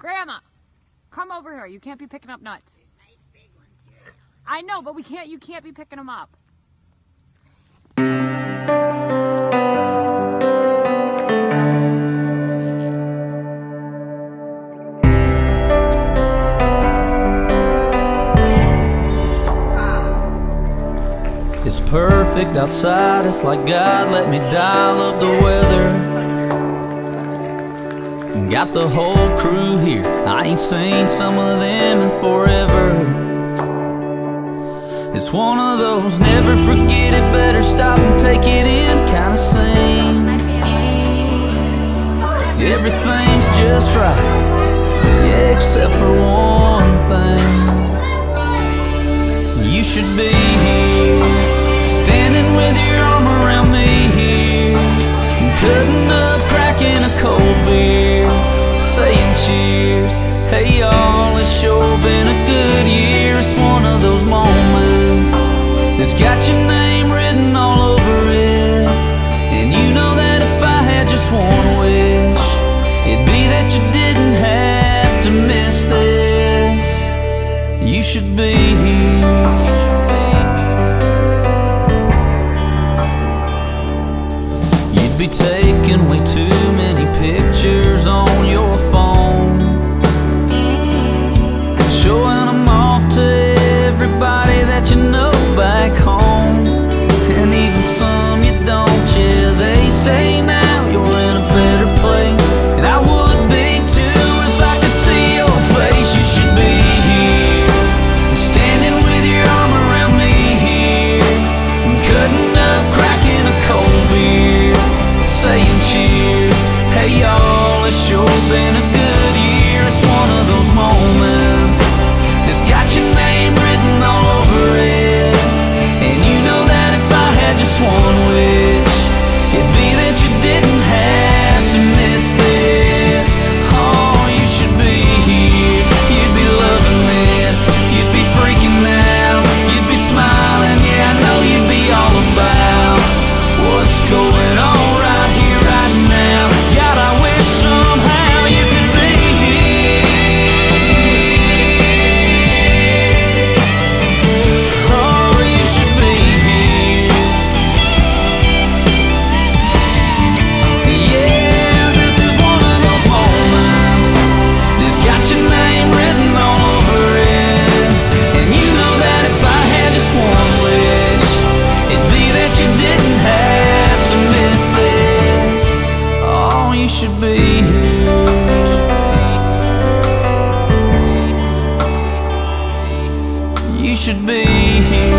Grandma, come over here. You can't be picking up nuts. There's nice big ones here. I know, but we can't. You can't be picking them up. It's perfect outside, it's like God let me dial up the weather. Got the whole crew here, I ain't seen some of them in forever. It's one of those never forget it, better stop and take it in kind of scenes. Everything's just right, yeah, except for one thing. You should be here, Hey y'all, it's sure been a good year. It's one of those moments that's got your name written all over it, and you know that if I had just one wish, it'd be that you didn't have to miss this. You should be here. You'd be taking way too many pictures on should be here.